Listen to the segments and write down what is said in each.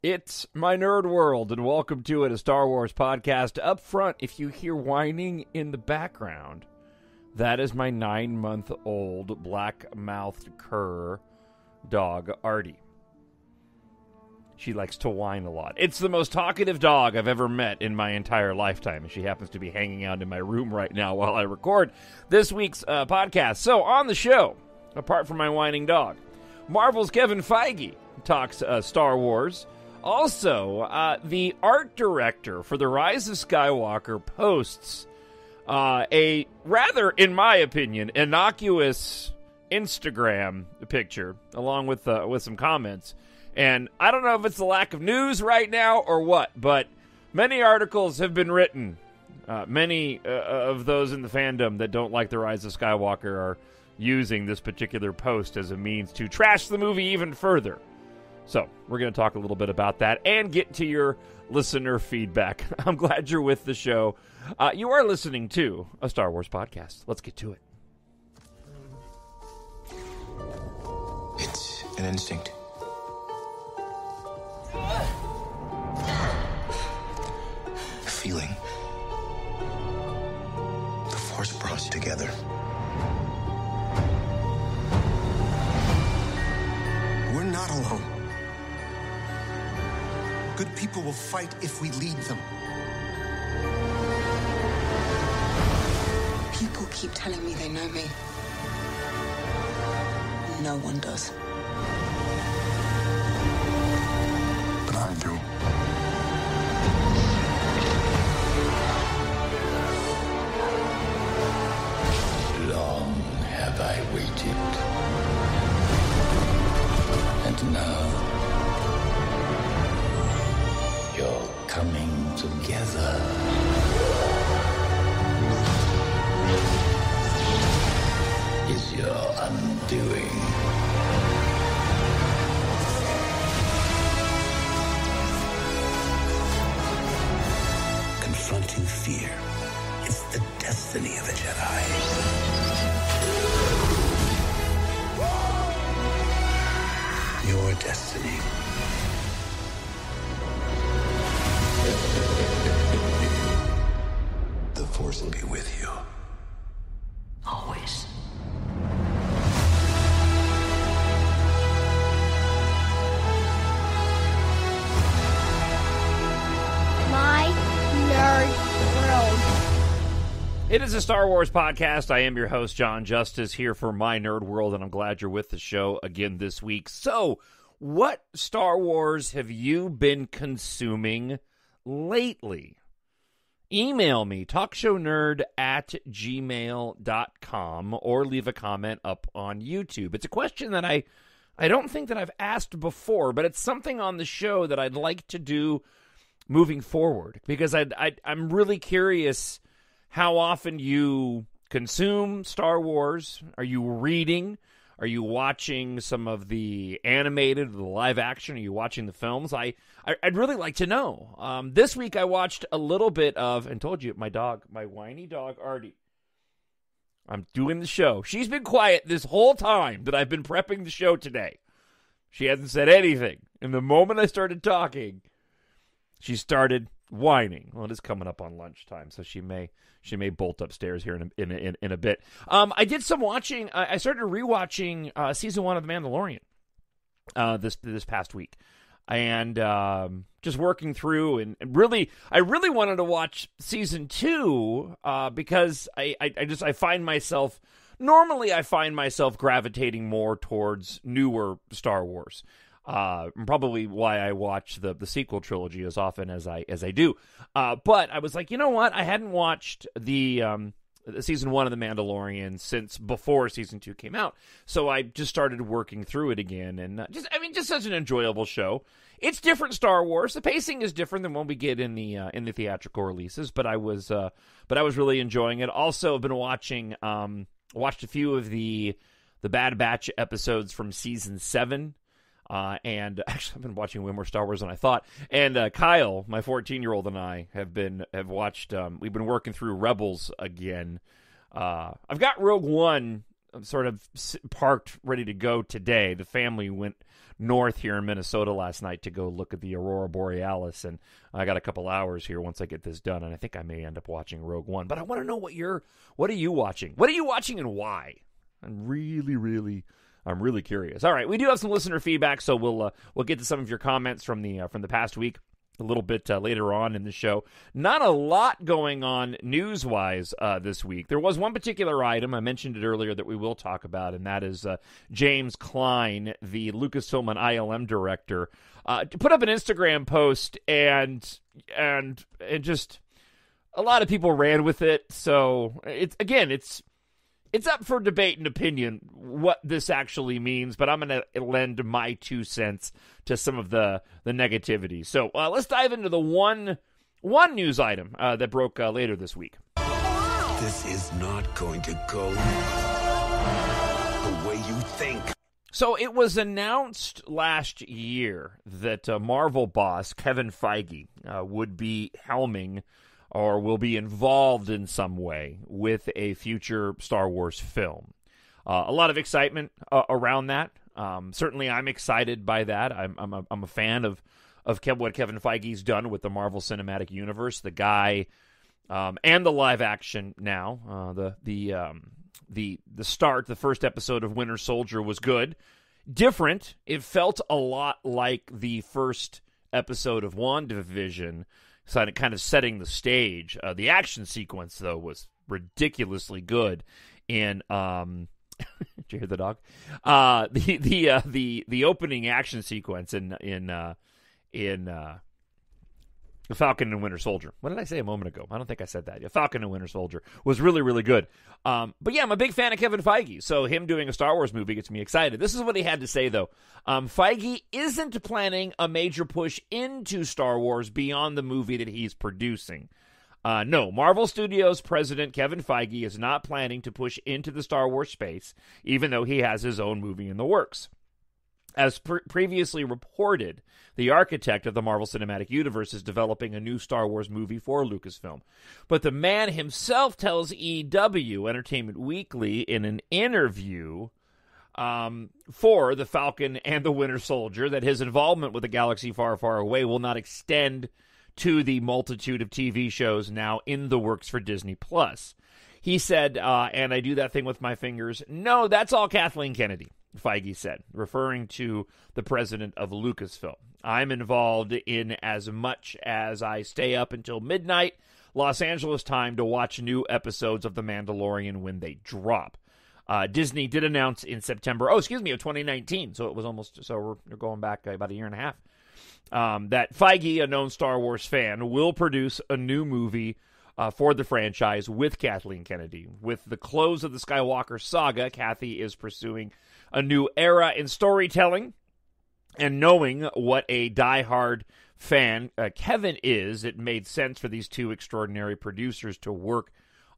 It's my nerd world, and welcome to it, a Star Wars podcast. Up front, if you hear whining in the background, that is my nine month old black mouthed cur dog, Artie. She likes to whine a lot. It's the most talkative dog I've ever met in my entire lifetime, she happens to be hanging out in my room right now while I record this week's uh, podcast. So, on the show, apart from my whining dog, Marvel's Kevin Feige talks uh, Star Wars. Also, uh, the art director for The Rise of Skywalker posts uh, a rather, in my opinion, innocuous Instagram picture along with uh, with some comments. And I don't know if it's the lack of news right now or what, but many articles have been written. Uh, many uh, of those in the fandom that don't like The Rise of Skywalker are using this particular post as a means to trash the movie even further. So, we're going to talk a little bit about that and get to your listener feedback. I'm glad you're with the show. Uh, you are listening to a Star Wars podcast. Let's get to it. It's an instinct. Feeling. The Force brought us together. We're not alone. Good people will fight if we lead them. People keep telling me they know me. No one does. But I do. Long have I waited. And now you're coming together. Is your undoing. Confronting fear is the destiny of a Jedi. Your destiny. Force will be with you. Always. My Nerd World. It is a Star Wars podcast. I am your host, Jon Justice, here for My Nerd World, and I'm glad you're with the show again this week. So, what Star Wars have you been consuming lately? Email me, talkshownerd at gmail.com, or leave a comment up on YouTube. It's a question that I, I don't think that I've asked before, but it's something on the show that I'd like to do moving forward because I, I I'm really curious how often you consume Star Wars. Are you reading? Are you watching some of the animated, the live action? Are you watching the films? I, I would really like to know. Um, this week I watched a little bit of and told you my dog, my whiny dog Artie. I'm doing the show. She's been quiet this whole time that I've been prepping the show today. She hasn't said anything. And the moment I started talking, she started whining. Well, it is coming up on lunchtime, so she may she may bolt upstairs here in a, in in, in a bit. Um, I did some watching. I, I started rewatching uh, season one of The Mandalorian uh, this this past week, and um, just working through and, and really, I really wanted to watch season two uh, because I, I I just I find myself normally I find myself gravitating more towards newer Star Wars uh, probably why I watch the the sequel trilogy as often as I as I do. Uh, but I was like, you know what? I hadn't watched the um, season one of The Mandalorian since before season two came out, so I just started working through it again, and uh, just I mean, just such an enjoyable show. It's different Star Wars. The pacing is different than what we get in the uh, in the theatrical releases, but I was uh, but I was really enjoying it. Also, I've been watching um, watched a few of the the Bad Batch episodes from season seven. Uh, and actually, I've been watching way more Star Wars than I thought. And uh, Kyle, my 14 year old, and I have been have watched. Um, we've been working through Rebels again. Uh, I've got Rogue One sort of parked, ready to go today. The family went north here in Minnesota last night to go look at the aurora borealis, and I got a couple hours here once I get this done, and I think I may end up watching Rogue One. But I want to know what you're, what are you watching? What are you watching, and why? I'm really, really. I'm really curious. All right, we do have some listener feedback, so we'll uh, we'll get to some of your comments from the uh, from the past week a little bit uh, later on in the show. Not a lot going on news wise uh, this week. There was one particular item, I mentioned it earlier, that we will talk about, and that is uh, James Clyne, the Lucasfilm and ILM director, uh, put up an Instagram post and and and just a lot of people ran with it. So it's again, it's it's up for debate and opinion what this actually means, but I'm going to lend my two cents to some of the the negativity. So uh, let's dive into the one one news item uh, that broke uh, later this week. This is not going to go the way you think. So it was announced last year that uh, Marvel boss Kevin Feige uh, would be helming or will be involved in some way with a future Star Wars film. Uh, a lot of excitement uh, around that. Um, certainly, I'm excited by that. I'm I'm a, I'm a fan of of Kev, what Kevin Feige's done with the Marvel Cinematic Universe. The guy um, and the live action now. Uh, the the um, the the start, the first episode of Winter Soldier was good, different. It felt a lot like the first episode of WandaVision kind of setting the stage. Uh, the action sequence, though, was ridiculously good. In um, did you hear the dog? Uh, the the uh, the the opening action sequence in in uh, in uh, the Falcon and Winter Soldier. What did I say a moment ago? I don't think I said that. Yeah, Falcon and Winter Soldier was really, really good. Um, but yeah, I'm a big fan of Kevin Feige, so him doing a Star Wars movie gets me excited. This is what he had to say, though. Um, Feige isn't planning a major push into Star Wars beyond the movie that he's producing. Uh, no, Marvel Studios president Kevin Feige is not planning to push into the Star Wars space, even though he has his own movie in the works. As pre- previously reported, the architect of the Marvel Cinematic Universe is developing a new Star Wars movie for Lucasfilm. But the man himself tells EW, Entertainment Weekly, in an interview um, for The Falcon and the Winter Soldier that his involvement with the galaxy far, far away will not extend to the multitude of TV shows now in the works for Disney Plus. He said, uh, and I do that thing with my fingers. No, that's all Kathleen Kennedy. Feige said, referring to the president of Lucasfilm. I'm involved in as much as I stay up until midnight Los Angeles time to watch new episodes of The Mandalorian when they drop. Uh, Disney did announce in September, oh, excuse me, of 2019, so it was almost, so we're, going back about a year and a half, um, that Feige, a known Star Wars fan, will produce a new movie uh, for the franchise with Kathleen Kennedy. With the close of the Skywalker saga, Kathy is pursuing a new era in storytelling. And knowing what a die-hard fan uh, Kevin is, it made sense for these two extraordinary producers to work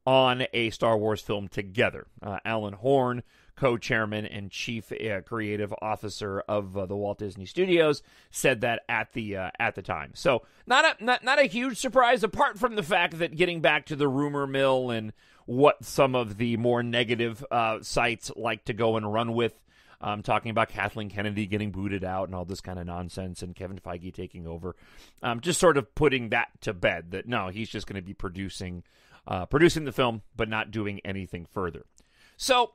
on a Star Wars film together. Uh, Alan Horn, co-chairman and chief uh, creative officer of uh, the Walt Disney Studios, said that at the uh, at the time. So not a not not a huge surprise, apart from the fact that getting back to the rumor mill and what some of the more negative uh, sites like to go and run with. Um, talking about Kathleen Kennedy getting booted out and all this kind of nonsense, and Kevin Feige taking over. Um, just sort of putting that to bed that no, he's just going to be producing uh, producing the film, but not doing anything further. So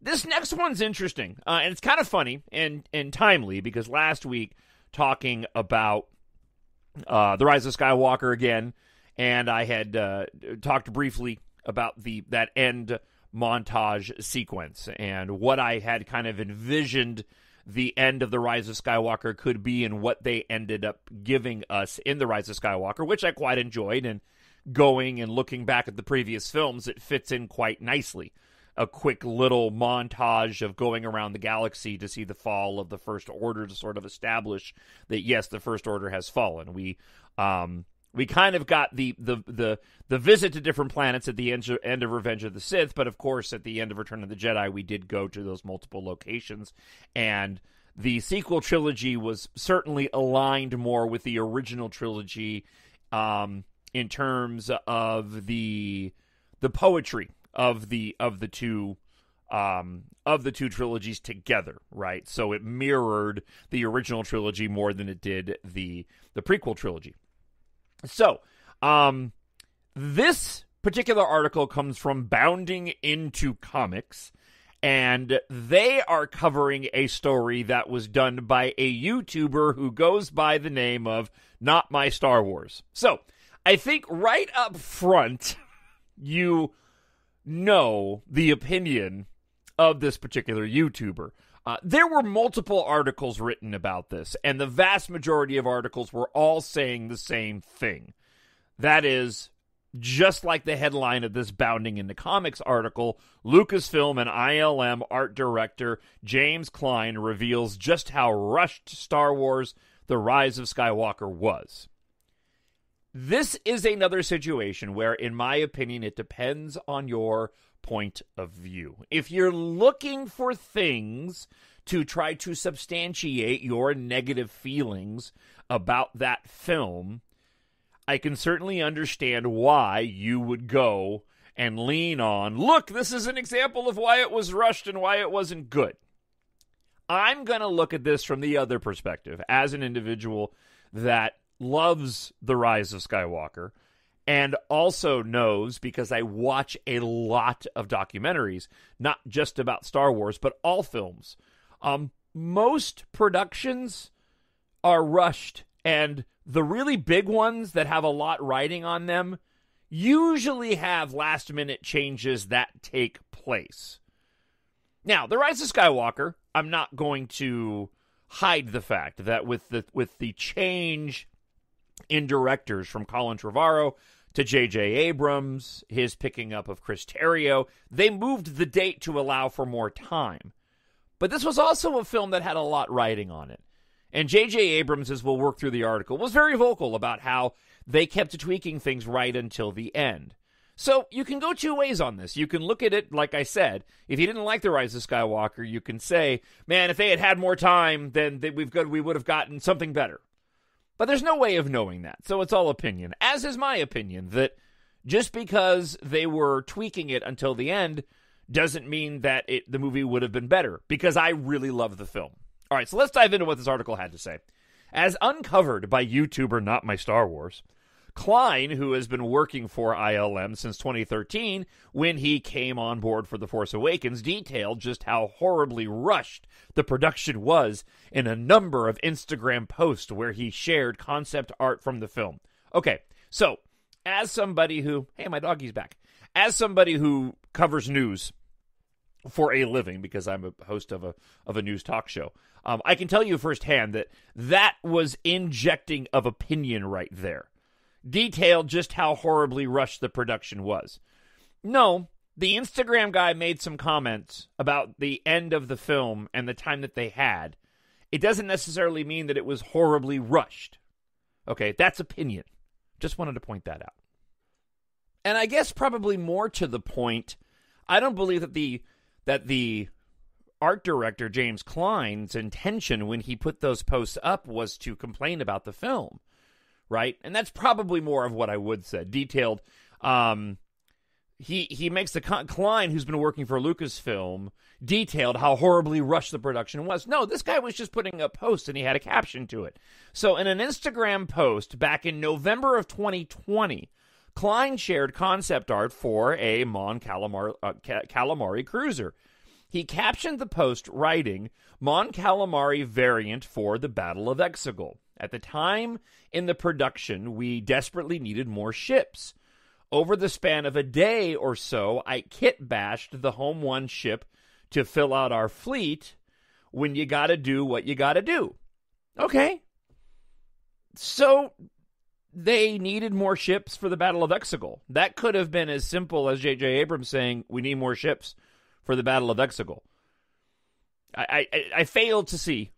this next one's interesting, uh, and it's kind of funny and and timely because last week talking about uh, the Rise of Skywalker again, and I had uh, talked briefly about the that end montage sequence and what I had kind of envisioned the end of the Rise of Skywalker could be and what they ended up giving us in the Rise of Skywalker, which I quite enjoyed. And going and looking back at the previous films, it fits in quite nicely. A quick little montage of going around the galaxy to see the fall of the First Order to sort of establish that yes, the First Order has fallen. We um, we kind of got the the the the visit to different planets at the end, end of Revenge of the Sith, but of course at the end of Return of the Jedi, we did go to those multiple locations, and the sequel trilogy was certainly aligned more with the original trilogy um, in terms of the the poetry of the of the two um, of the two trilogies together, right? So it mirrored the original trilogy more than it did the the prequel trilogy. So, um, this particular article comes from Bounding into Comics, and they are covering a story that was done by a YouTuber who goes by the name of Not My Star Wars. So, I think right up front, you know the opinion of this particular YouTuber. Uh, there were multiple articles written about this, and the vast majority of articles were all saying the same thing. That is, just like the headline of this Bounding into Comics article, Lucasfilm and ILM art director James Clyne reveals just how rushed Star Wars The Rise of Skywalker was. This is another situation where, in my opinion, it depends on your point of view. If you're looking for things to try to substantiate your negative feelings about that film, I can certainly understand why you would go and lean on, look, this is an example of why it was rushed and why it wasn't good. I'm going to look at this from the other perspective as an individual that loves The Rise of Skywalker and also knows because I watch a lot of documentaries, not just about Star Wars, but all films. Um, most productions are rushed, and the really big ones that have a lot riding on them usually have last minute changes that take place. Now, The Rise of Skywalker, I'm not going to hide the fact that with the with the change in directors from Colin Trevorrow to J.J. Abrams, his picking up of Chris Terrio, they moved the date to allow for more time. But this was also a film that had a lot riding on it. And J.J. Abrams, as we'll work through the article, was very vocal about how they kept tweaking things right until the end. So you can go two ways on this. You can look at it, like I said, if you didn't like The Rise of Skywalker, you can say, man, if they had had more time, then we've got, we would have gotten something better. But there's no way of knowing that. So it's all opinion. As is my opinion that just because they were tweaking it until the end doesn't mean that it, the movie would have been better because I really love the film. All right, so let's dive into what this article had to say. As uncovered by YouTuber Not My Star Wars, Clyne, who has been working for ILM since 2013, when he came on board for The Force Awakens, detailed just how horribly rushed the production was in a number of Instagram posts where he shared concept art from the film. Okay, so as somebody who, hey, my doggy's back, as somebody who covers news for a living because I'm a host of a of a news talk show. Um, I can tell you firsthand that that was injecting of opinion right there detailed just how horribly rushed the production was. No, the Instagram guy made some comments about the end of the film and the time that they had. It doesn't necessarily mean that it was horribly rushed. Okay, that's opinion. Just wanted to point that out. And I guess probably more to the point, I don't believe that the that the art director James Clyne's intention when he put those posts up was to complain about the film right? And that's probably more of what I would say. Detailed. Um, he he makes the con- Clyne, who's been working for Lucasfilm, detailed how horribly rushed the production was. No, this guy was just putting a post and he had a caption to it. So in an Instagram post back in November of 2020, Clyne shared concept art for a Mon uh, Calamari cruiser. He captioned the post writing Mon Calamari variant for the Battle of Exegol. At the time in the production, we desperately needed more ships. Over the span of a day or so, I kit bashed the Home One ship to fill out our fleet when you got to do what you got to do. Okay. So they needed more ships for the Battle of Exegol. That could have been as simple as J.J. Abrams saying, We need more ships for the Battle of Exegol. I, I, I failed to see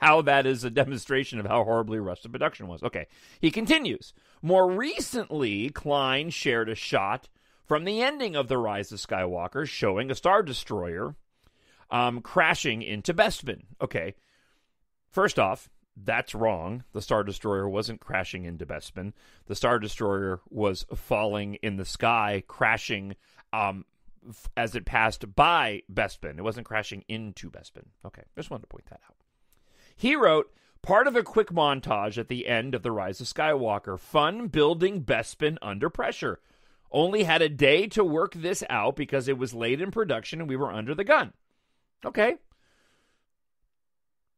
how that is a demonstration of how horribly rushed the production was. Okay, he continues. More recently, Clyne shared a shot from the ending of The Rise of Skywalker showing a Star Destroyer um, crashing into Bespin. Okay, first off, that's wrong. The Star Destroyer wasn't crashing into Bespin. The Star Destroyer was falling in the sky, crashing um, as it passed by Bespin. It wasn't crashing into Bespin. Okay, just wanted to point that out. He wrote part of a quick montage at the end of The Rise of Skywalker. Fun building Bespin under pressure. Only had a day to work this out because it was late in production and we were under the gun. Okay.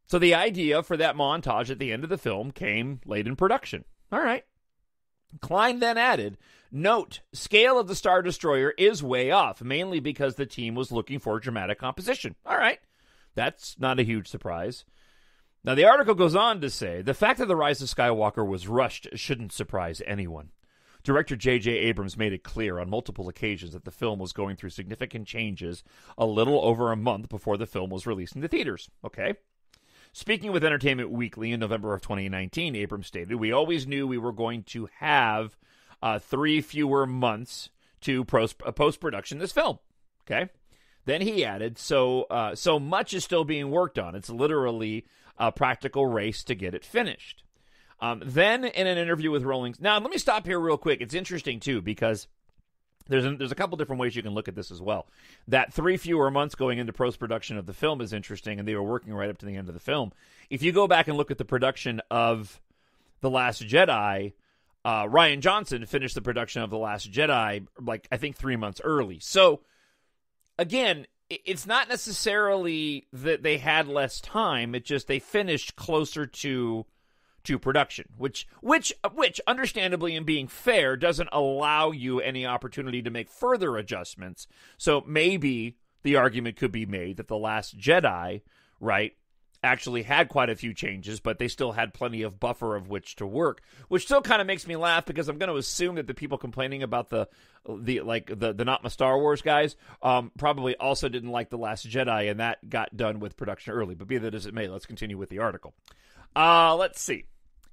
So the idea for that montage at the end of the film came late in production. All right. Clyne then added, Note, scale of the Star Destroyer is way off, mainly because the team was looking for dramatic composition. All right. That's not a huge surprise. Now, the article goes on to say the fact that The Rise of Skywalker was rushed shouldn't surprise anyone. Director J.J. Abrams made it clear on multiple occasions that the film was going through significant changes a little over a month before the film was released in the theaters. Okay. Speaking with Entertainment Weekly in November of 2019, Abrams stated, We always knew we were going to have uh, three fewer months to uh, post production this film. Okay. Then he added, so uh, so much is still being worked on. It's literally a practical race to get it finished. Um, then in an interview with Rolling, now let me stop here real quick. It's interesting too because there's a, there's a couple different ways you can look at this as well. That three fewer months going into post production of the film is interesting, and they were working right up to the end of the film. If you go back and look at the production of the Last Jedi, uh, Rian Johnson finished the production of the Last Jedi like I think three months early. So again, it's not necessarily that they had less time. It just they finished closer to to production, which which which understandably and being fair doesn't allow you any opportunity to make further adjustments. So maybe the argument could be made that the last Jedi, right, actually had quite a few changes, but they still had plenty of buffer of which to work, which still kind of makes me laugh because I'm going to assume that the people complaining about the the like the the not my Star Wars guys um, probably also didn't like the Last Jedi, and that got done with production early. But be that as it may, let's continue with the article. Uh, let's see.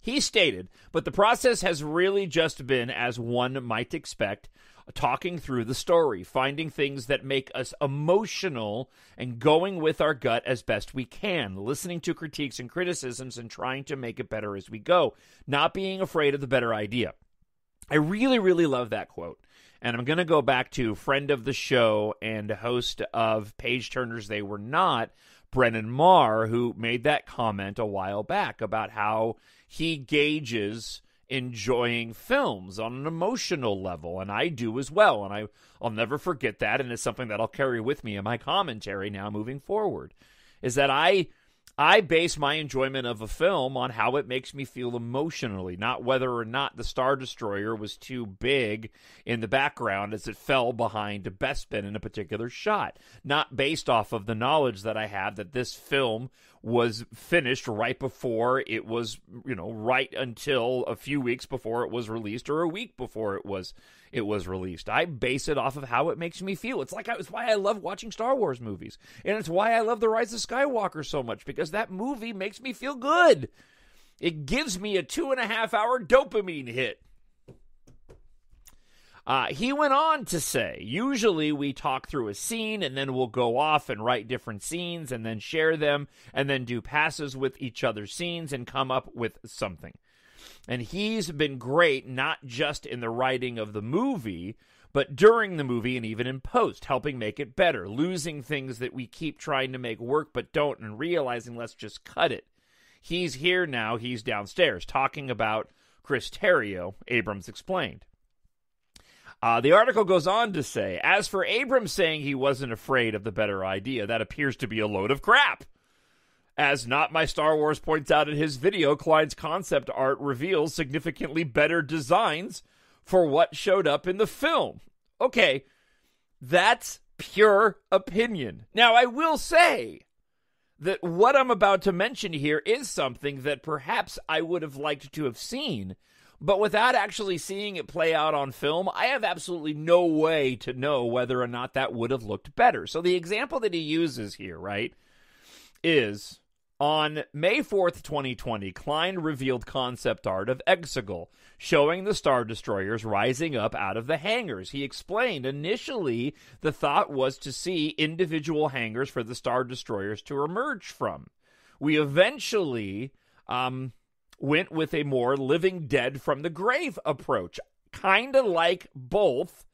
He stated, but the process has really just been, as one might expect, talking through the story, finding things that make us emotional, and going with our gut as best we can, listening to critiques and criticisms and trying to make it better as we go, not being afraid of the better idea. I really, really love that quote. And I'm going to go back to friend of the show and host of Page Turners They Were Not, Brennan Marr, who made that comment a while back about how he gauges enjoying films on an emotional level and I do as well and I I'll never forget that and it's something that I'll carry with me in my commentary now moving forward is that I I base my enjoyment of a film on how it makes me feel emotionally, not whether or not the Star Destroyer was too big in the background as it fell behind a Bespin in a particular shot. Not based off of the knowledge that I have that this film was finished right before it was, you know, right until a few weeks before it was released or a week before it was it was released. I base it off of how it makes me feel. It's like it's why I love watching Star Wars movies, and it's why I love The Rise of Skywalker so much because that movie makes me feel good. It gives me a two and a half hour dopamine hit. Uh, he went on to say, usually we talk through a scene and then we'll go off and write different scenes and then share them and then do passes with each other's scenes and come up with something. And he's been great, not just in the writing of the movie, but during the movie and even in post, helping make it better, losing things that we keep trying to make work but don't, and realizing let's just cut it. He's here now, he's downstairs, talking about Chris Terrio, Abrams explained. Uh, the article goes on to say, as for Abrams saying he wasn't afraid of the better idea, that appears to be a load of crap. As Not My Star Wars points out in his video, Clyne's concept art reveals significantly better designs for what showed up in the film. Okay, that's pure opinion. Now, I will say that what I'm about to mention here is something that perhaps I would have liked to have seen, but without actually seeing it play out on film, I have absolutely no way to know whether or not that would have looked better. So the example that he uses here, right, is on May 4th, 2020, Clyne revealed concept art of Exegol, showing the Star Destroyers rising up out of the hangars. He explained initially the thought was to see individual hangars for the Star Destroyers to emerge from. We eventually um, went with a more living dead from the grave approach, kind of like both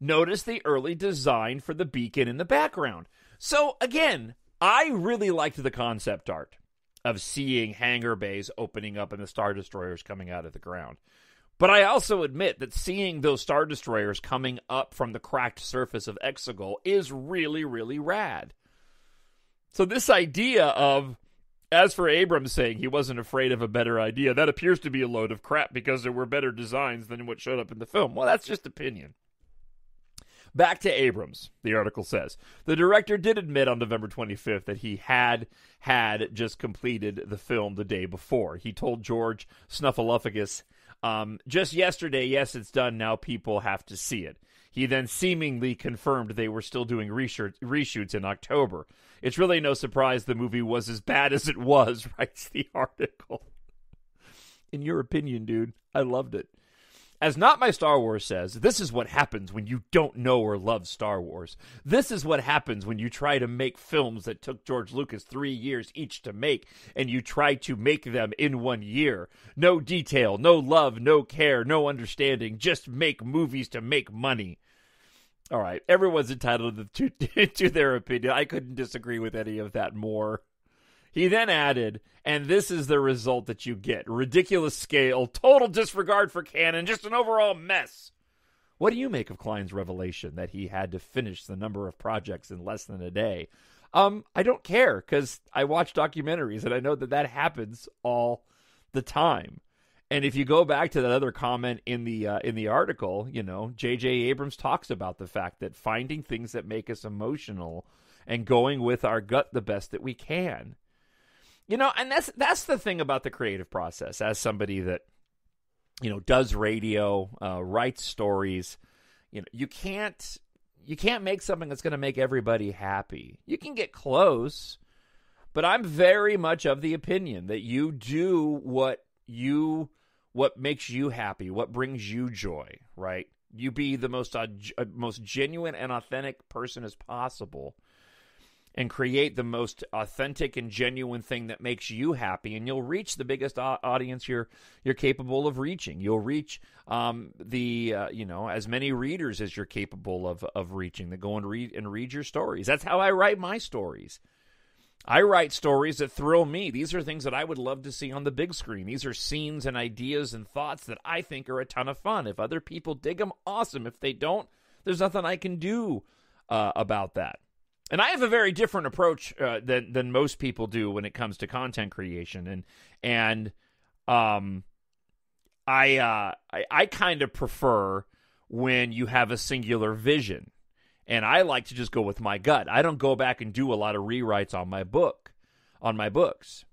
Notice the early design for the beacon in the background. So, again, I really liked the concept art of seeing hangar bays opening up and the Star Destroyers coming out of the ground. But I also admit that seeing those Star Destroyers coming up from the cracked surface of Exegol is really, really rad. So, this idea of, as for Abrams saying he wasn't afraid of a better idea, that appears to be a load of crap because there were better designs than what showed up in the film. Well, that's just opinion. Back to Abrams, the article says. The director did admit on November 25th that he had had just completed the film the day before. He told George Snuffleupagus, um, just yesterday, yes, it's done. Now people have to see it. He then seemingly confirmed they were still doing reshoots in October. It's really no surprise the movie was as bad as it was, writes the article. In your opinion, dude, I loved it. As Not My Star Wars says, this is what happens when you don't know or love Star Wars. This is what happens when you try to make films that took George Lucas three years each to make, and you try to make them in one year. No detail, no love, no care, no understanding. Just make movies to make money. All right, everyone's entitled to, to their opinion. I couldn't disagree with any of that more. He then added, and this is the result that you get ridiculous scale, total disregard for canon, just an overall mess. What do you make of Clyne's revelation that he had to finish the number of projects in less than a day? Um, I don't care because I watch documentaries and I know that that happens all the time. And if you go back to that other comment in the uh, in the article, you know, J.J. Abrams talks about the fact that finding things that make us emotional and going with our gut the best that we can you know, and that's that's the thing about the creative process. As somebody that you know does radio, uh, writes stories, you know, you can't you can't make something that's going to make everybody happy. You can get close, but I'm very much of the opinion that you do what you what makes you happy, what brings you joy, right? You be the most uh, most genuine and authentic person as possible and create the most authentic and genuine thing that makes you happy and you'll reach the biggest audience you're you're capable of reaching you'll reach um, the uh, you know as many readers as you're capable of of reaching that go and read and read your stories that's how I write my stories I write stories that thrill me. These are things that I would love to see on the big screen. These are scenes and ideas and thoughts that I think are a ton of fun. If other people dig them, awesome. If they don't, there's nothing I can do uh, about that. And I have a very different approach uh, than than most people do when it comes to content creation, and and um, I uh, I, I kind of prefer when you have a singular vision, and I like to just go with my gut. I don't go back and do a lot of rewrites on my book, on my books,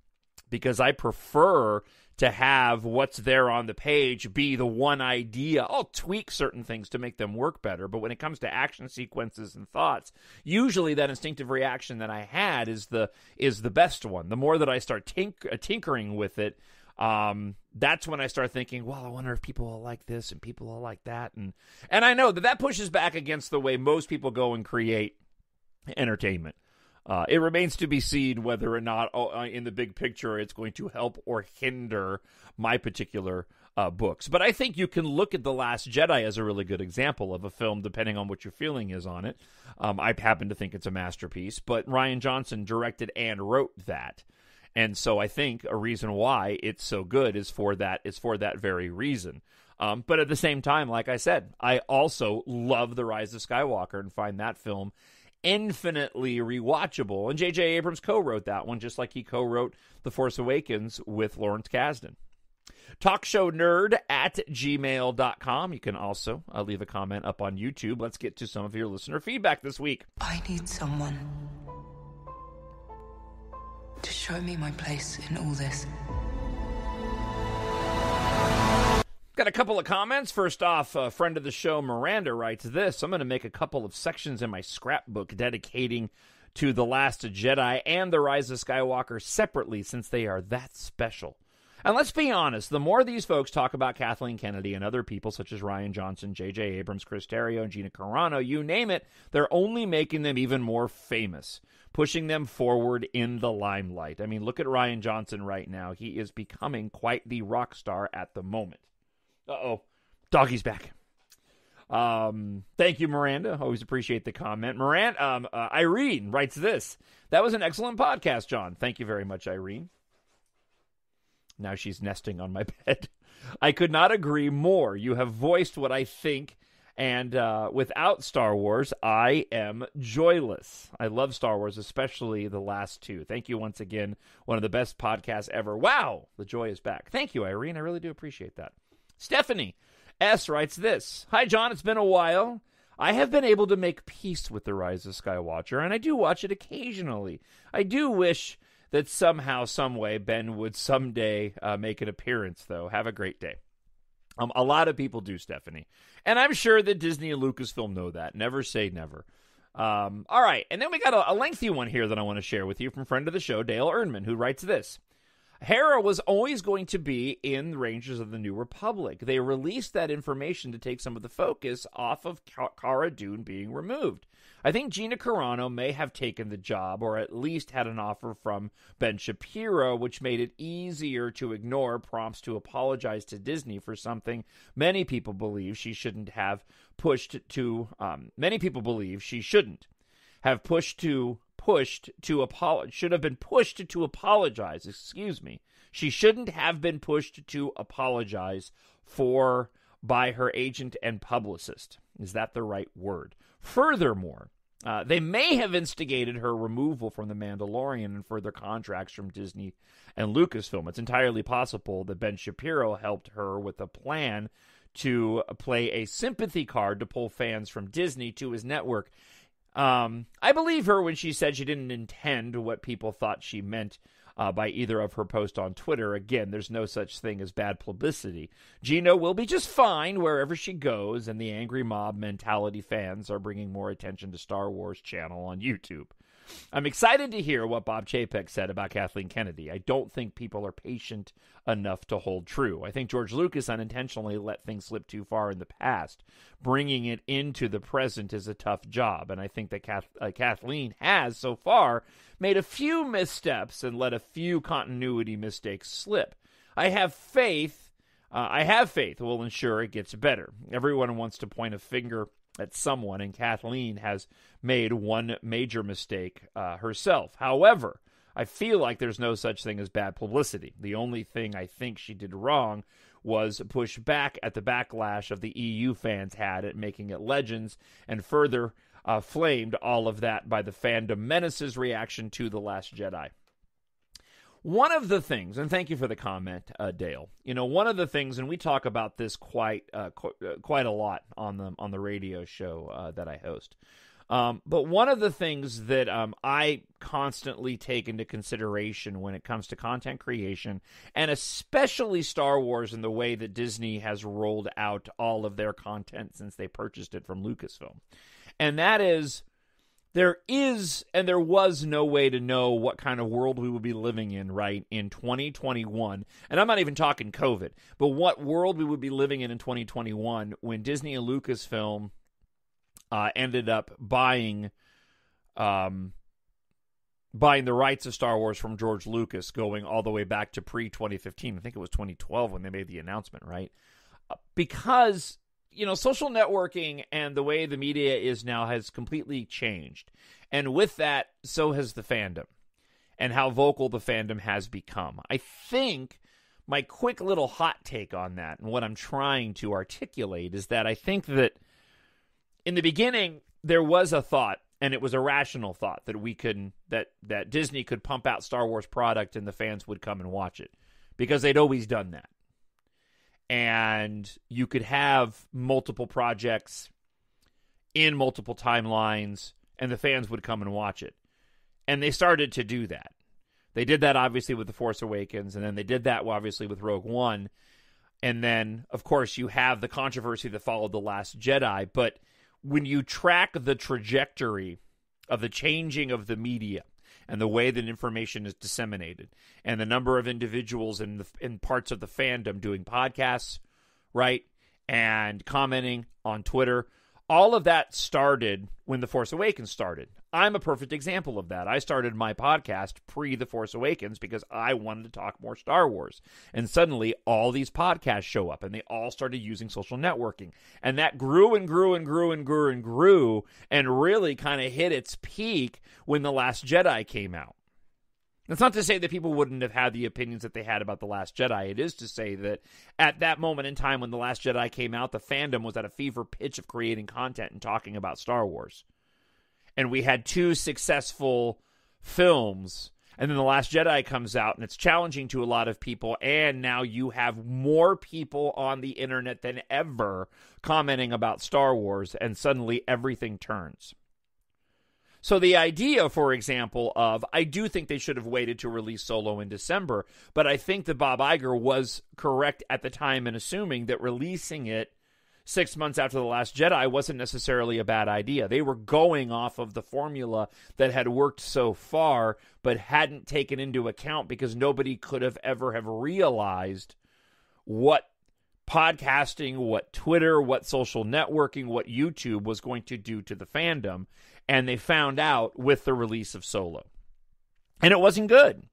because I prefer to have what's there on the page be the one idea. I'll tweak certain things to make them work better, but when it comes to action sequences and thoughts, usually that instinctive reaction that I had is the is the best one. The more that I start tink- uh, tinkering with it, um, that's when I start thinking, well, I wonder if people will like this and people will like that, and and I know that that pushes back against the way most people go and create entertainment. Uh, it remains to be seen whether or not, uh, uh, in the big picture, it's going to help or hinder my particular uh, books. But I think you can look at The Last Jedi as a really good example of a film, depending on what your feeling is on it. Um, I happen to think it's a masterpiece, but Rian Johnson directed and wrote that. And so I think a reason why it's so good is for that is for that very reason. Um, but at the same time, like I said, I also love The Rise of Skywalker and find that film infinitely rewatchable. And J.J. Abrams co wrote that one, just like he co wrote The Force Awakens with Lawrence Kasdan. Talkshownerd at gmail.com. You can also uh, leave a comment up on YouTube. Let's get to some of your listener feedback this week. I need someone to show me my place in all this. Got a couple of comments. First off, a friend of the show, Miranda, writes this I'm going to make a couple of sections in my scrapbook dedicating to The Last Jedi and The Rise of Skywalker separately since they are that special. And let's be honest, the more these folks talk about Kathleen Kennedy and other people such as Rian Johnson, J.J. Abrams, Chris Terrio, and Gina Carano, you name it, they're only making them even more famous, pushing them forward in the limelight. I mean, look at Rian Johnson right now. He is becoming quite the rock star at the moment. Uh oh. Doggy's back. Um, thank you, Miranda. Always appreciate the comment. Miranda, um, uh, Irene writes this. That was an excellent podcast, Jon. Thank you very much, Irene. Now she's nesting on my bed. I could not agree more. You have voiced what I think, and uh, without Star Wars, I am joyless. I love Star Wars, especially the last two. Thank you once again. One of the best podcasts ever. Wow, the joy is back. Thank you, Irene. I really do appreciate that. Stephanie S writes this Hi, Jon. It's been a while. I have been able to make peace with The Rise of Skywatcher, and I do watch it occasionally. I do wish that somehow, some way, Ben would someday uh, make an appearance, though. Have a great day. Um, a lot of people do, Stephanie. And I'm sure that Disney and Lucasfilm know that. Never say never. Um, all right. And then we got a, a lengthy one here that I want to share with you from friend of the show, Dale Ernman, who writes this. Hera was always going to be in the Rangers of the New Republic. They released that information to take some of the focus off of Cara Dune being removed. I think Gina Carano may have taken the job, or at least had an offer from Ben Shapiro, which made it easier to ignore prompts to apologize to Disney for something many people believe she shouldn't have pushed to. Um, many people believe she shouldn't have pushed to pushed to apologize should have been pushed to apologize excuse me. She shouldn't have been pushed to apologize for by her agent and publicist. Is that the right word? Furthermore uh, they may have instigated her removal from The Mandalorian and further contracts from Disney and Lucasfilm. It's entirely possible that Ben Shapiro helped her with a plan to play a sympathy card to pull fans from Disney to his network um, I believe her when she said she didn't intend what people thought she meant uh, by either of her posts on Twitter. Again, there's no such thing as bad publicity. Gina will be just fine wherever she goes, and the angry mob mentality fans are bringing more attention to Star Wars channel on YouTube. I'm excited to hear what Bob Chapek said about Kathleen Kennedy. I don't think people are patient enough to hold true. I think George Lucas unintentionally let things slip too far in the past. Bringing it into the present is a tough job, and I think that Kath- uh, Kathleen has, so far, made a few missteps and let a few continuity mistakes slip. I have faith. Uh, I have faith will ensure it gets better. Everyone wants to point a finger at someone, and Kathleen has made one major mistake uh, herself. However, I feel like there's no such thing as bad publicity. The only thing I think she did wrong was push back at the backlash of the EU fans had at making it Legends and further uh, flamed all of that by the fandom menaces reaction to The Last Jedi. One of the things, and thank you for the comment, uh, Dale. You know, one of the things, and we talk about this quite uh, qu- uh, quite a lot on the on the radio show uh, that I host. Um, but one of the things that um, I constantly take into consideration when it comes to content creation, and especially Star Wars and the way that Disney has rolled out all of their content since they purchased it from Lucasfilm, and that is there is and there was no way to know what kind of world we would be living in right in 2021 and i'm not even talking covid but what world we would be living in in 2021 when disney and lucasfilm uh, ended up buying um, buying the rights of star wars from george lucas going all the way back to pre-2015 i think it was 2012 when they made the announcement right uh, because you know, social networking and the way the media is now has completely changed. And with that, so has the fandom and how vocal the fandom has become. I think my quick little hot take on that and what I'm trying to articulate is that I think that in the beginning there was a thought and it was a rational thought that we could that that Disney could pump out Star Wars product and the fans would come and watch it because they'd always done that and you could have multiple projects in multiple timelines and the fans would come and watch it. And they started to do that. They did that obviously with The Force Awakens and then they did that obviously with Rogue One. And then of course you have the controversy that followed The Last Jedi, but when you track the trajectory of the changing of the media and the way that information is disseminated and the number of individuals in the, in parts of the fandom doing podcasts, right? And commenting on Twitter. All of that started when The Force Awakens started. I'm a perfect example of that. I started my podcast pre The Force Awakens because I wanted to talk more Star Wars. And suddenly all these podcasts show up and they all started using social networking. And that grew and grew and grew and grew and grew and really kind of hit its peak when The Last Jedi came out. That's not to say that people wouldn't have had the opinions that they had about The Last Jedi. It is to say that at that moment in time when The Last Jedi came out, the fandom was at a fever pitch of creating content and talking about Star Wars and we had two successful films. And then the last jedi comes out and it's challenging to a lot of people and now you have more people on the internet than ever commenting about star wars and suddenly everything turns. So the idea for example of i do think they should have waited to release solo in december but i think that bob Iger was correct at the time in assuming that releasing it six months after The Last Jedi wasn't necessarily a bad idea. They were going off of the formula that had worked so far, but hadn't taken into account because nobody could have ever have realized what podcasting, what Twitter, what social networking, what YouTube was going to do to the fandom. And they found out with the release of Solo. And it wasn't good.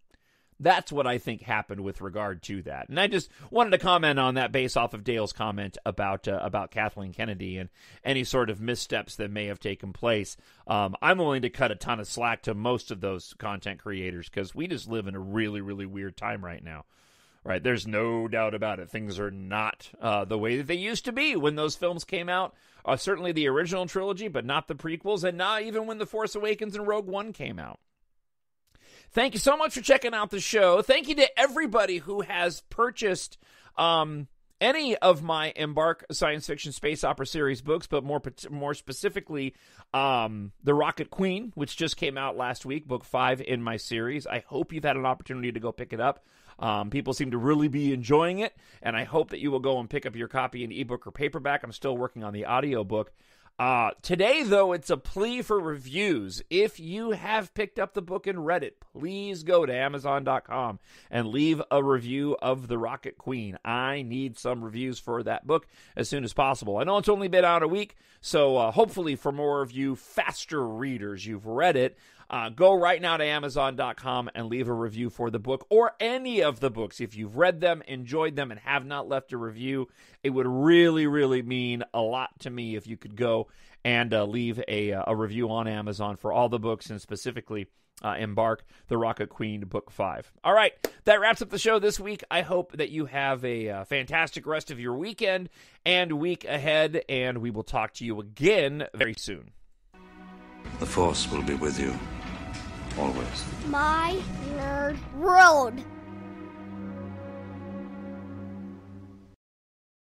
That's what I think happened with regard to that. And I just wanted to comment on that based off of Dale's comment about uh, about Kathleen Kennedy and any sort of missteps that may have taken place. Um, I'm willing to cut a ton of slack to most of those content creators because we just live in a really really weird time right now. Right, there's no doubt about it. Things are not uh, the way that they used to be when those films came out. Uh, certainly the original trilogy, but not the prequels, and not even when The Force Awakens and Rogue One came out. Thank you so much for checking out the show. Thank you to everybody who has purchased um, any of my Embark science fiction space opera series books, but more more specifically, um, The Rocket Queen, which just came out last week, book five in my series. I hope you've had an opportunity to go pick it up. Um, people seem to really be enjoying it, and I hope that you will go and pick up your copy in ebook or paperback. I'm still working on the audiobook. Uh, today, though, it's a plea for reviews. If you have picked up the book and read it, please go to Amazon.com and leave a review of The Rocket Queen. I need some reviews for that book as soon as possible. I know it's only been out a week, so uh, hopefully, for more of you faster readers, you've read it. Uh, go right now to Amazon.com and leave a review for the book or any of the books. If you've read them, enjoyed them, and have not left a review, it would really, really mean a lot to me if you could go and uh, leave a, uh, a review on Amazon for all the books and specifically. Uh, embark the Rocket Queen Book 5. All right, that wraps up the show this week. I hope that you have a uh, fantastic rest of your weekend and week ahead, and we will talk to you again very soon. The Force will be with you. Always. My nerd world.